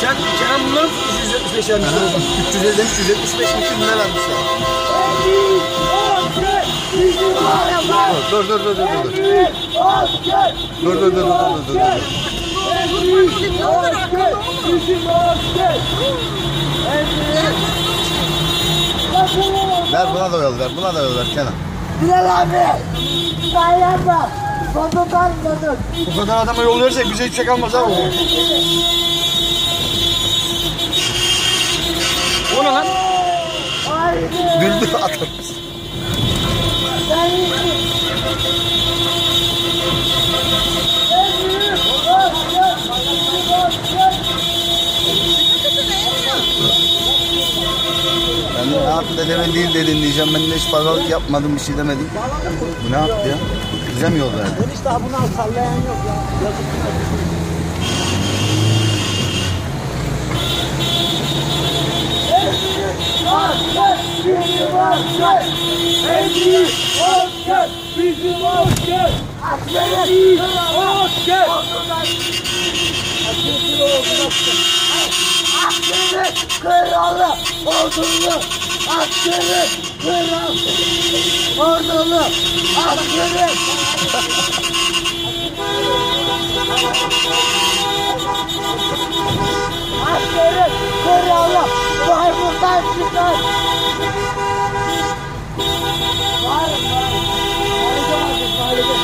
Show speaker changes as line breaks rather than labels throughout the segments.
Sen Kenan bunları 375 vermişler.
350 demiş 175 200 lira vermişler. Dur dur dur dur dur. Dur dur dur dur dur dur. dur. Ver buna da yol ver. Buna da yol ver Kenan.
Bilal abi. Dayanma. Sonundan dönün.
Bu kadar adama yol verirsek bize hiçbir şey kalmaz abi. O ne lan?
Güldü.
Asker.
Ben ne yaptı dedemin değil dedin diyeceğim. Ben de hiç pazarlık yapmadım bir şey demedim. Bu ne yaptı ya? Bize mi yol verdi?
Bunu al sallayan yok ya. Yazık. Asker bizim asker. En büyük asker bizim asker. Askerin asker. Askerin kralı ordulu. Askerin kralı ordulu. Askerin kralı Bayburt'tan çıkar. Var var. Harika harika.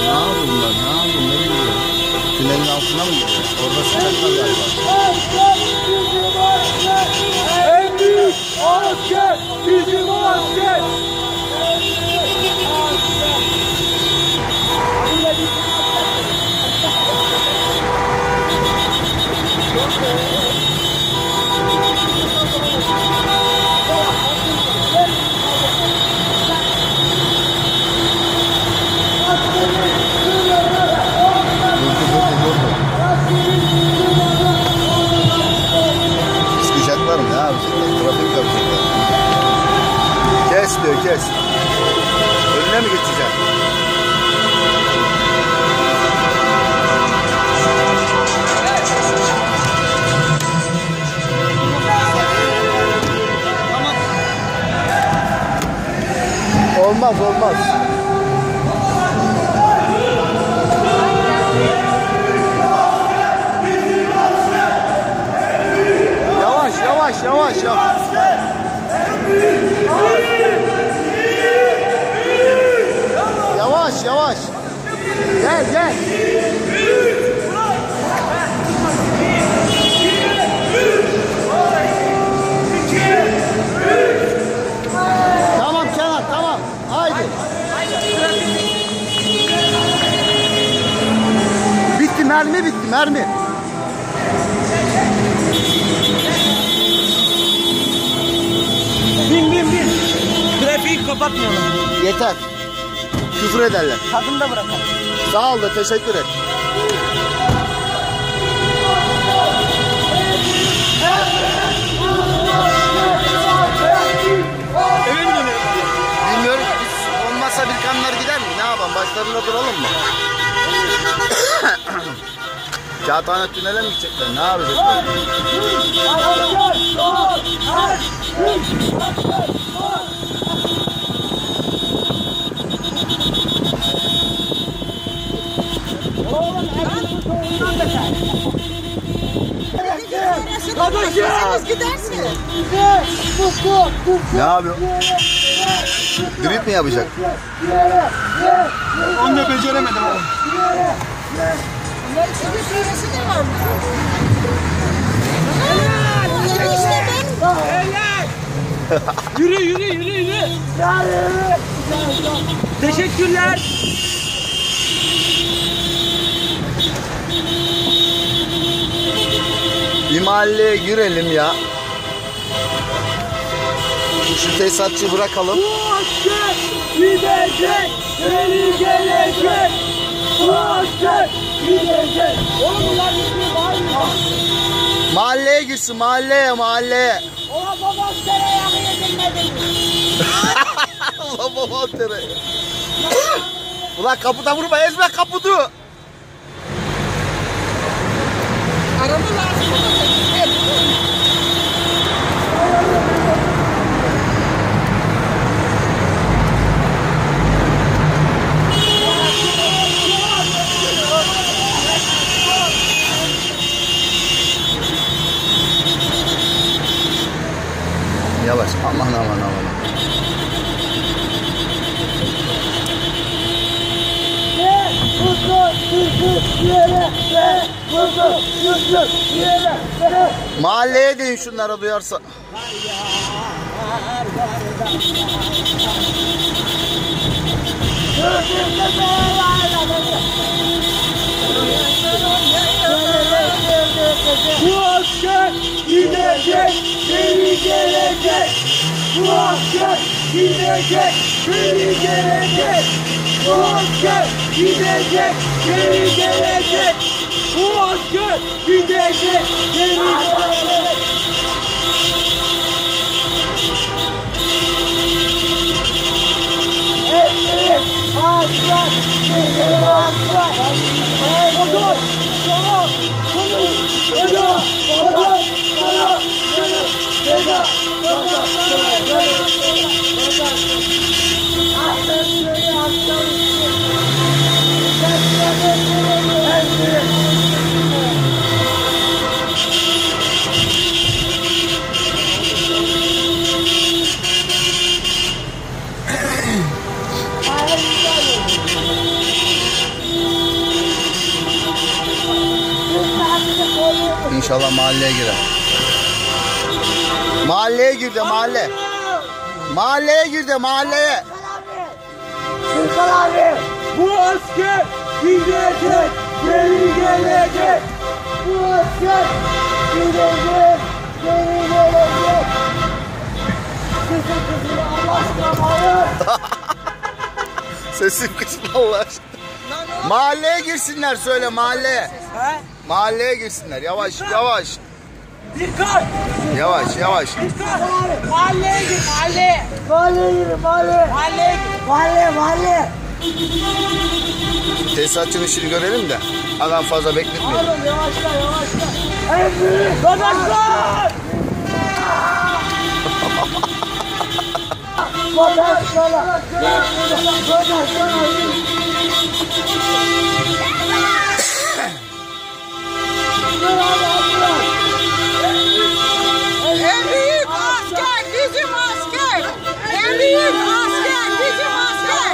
Ne yapıyor bunlar? Ne yapıyor? Ne bileyim? Tünelin altına mı gidiyor? Orada sıcaklar galiba.
En büyük asker bizim asker.
Sıkacaklar mı? Ne yapacaklar? Trafik yapacaklar. Kes diyor kes. Önüne mi geçecek? Olmaz olmaz. Gel gel. Tamam Kenan tamam. Haydi. Bitti mermi bitti mermi.
Bin bin bin. Trafiği kapatmayalım.
Yeter. Küfür ederler.
Tadını da bırakalım.
Sağ ol da teşekkür et.
Eve mi dönelim?
Bilmiyorum ki biz olmazsa bir kanlar gider mi? Ne yapalım? Başlarında duralım mı? Kağıthane tünele mi gidecekler? Ne yapacaklar?
Kardeşim. gidersin.
Ne yapıyor? Drip mi yapacak?
Onu da beceremedim oğlum.
Senin şurası ne var? Helal. İşte ben.
Yürü yürü yürü yürü. Teşekkürler.
Mahalleye girelim ya. Şu tesisatçı bırakalım.
Bu asker gidecek, geri gelecek. Bu asker gidecek. Oğlum bunlar var mı?
Mahalleye girsin mahalleye mahalleye.
Ola babam tereyağı yedirmedi.
Allah baba tere. Ulan kaputa vurma ezme kaputu.
Araba lazım.
Mahalleye deyin şunlara duyarsa.
Bu asker gidecek, geri gelecek. Bu asker gidecek, geri gelecek. Bu asker gidecek, geri gelecek. Bu asker gidecek, geri gelecek. Evet, asker, geri asker. Odur, tamam, tamam, Eda, Eda, Eda, Eda, Eda, Eda, Eda,
İnşallah mahalleye girer. Mahalleye girdi mahalle. Mahalleye girdi mahalleye.
Sırkal abi, bu asker gidecek, geri gelecek. Bu asker gidecek, geri gelecek. Kızım kızım Allah aşkına.
Sesim kısın Allah aşkına. Mahalleye girsinler söyle mahalleye. Mahalleye girsinler yavaş yavaş.
Dikkat!
Yavaş yavaş.
Dikkat! Mahalleye gir, mahalleye. Mahalleye gir, mahalleye. Mahalleye gir. Mahalle, mahalle.
Tesisatçının işini görelim de. Adam fazla bekletmeyelim.
Oğlum yavaşla, yavaşla. En büyük. Vatandaşlar! Vatandaşlar! Vatandaşlar!
En büyük asker bizim asker. En büyük asker bizim asker.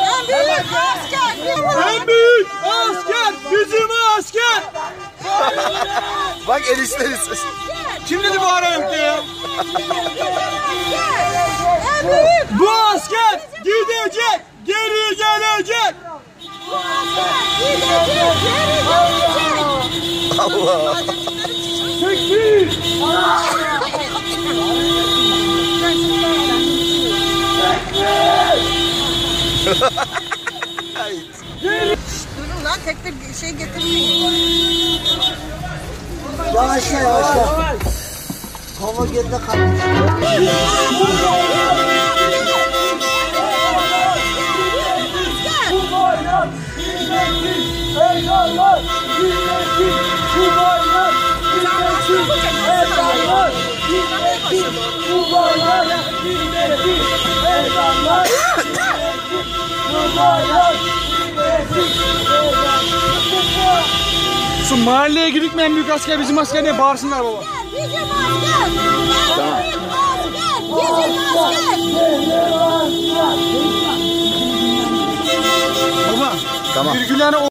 En büyük asker bizim
En büyük asker bizim asker.
Bak enişleri ses.
Kim dedi bu ara ya? Bu asker gidecek, geri gelecek.
bu asker gidecek, geri gelecek.
Allah.
Durun lan tek tek şey getirmeyin.
Yavaşla, yavaşla. Hava geride kalmış.
Şu mahalleye gidikmeyen büyük asker bizim asker diye bağırsınlar baba.
Bizim asker. En büyük asker. Bizim asker.
Baba.
Tamam.
Virgüllerine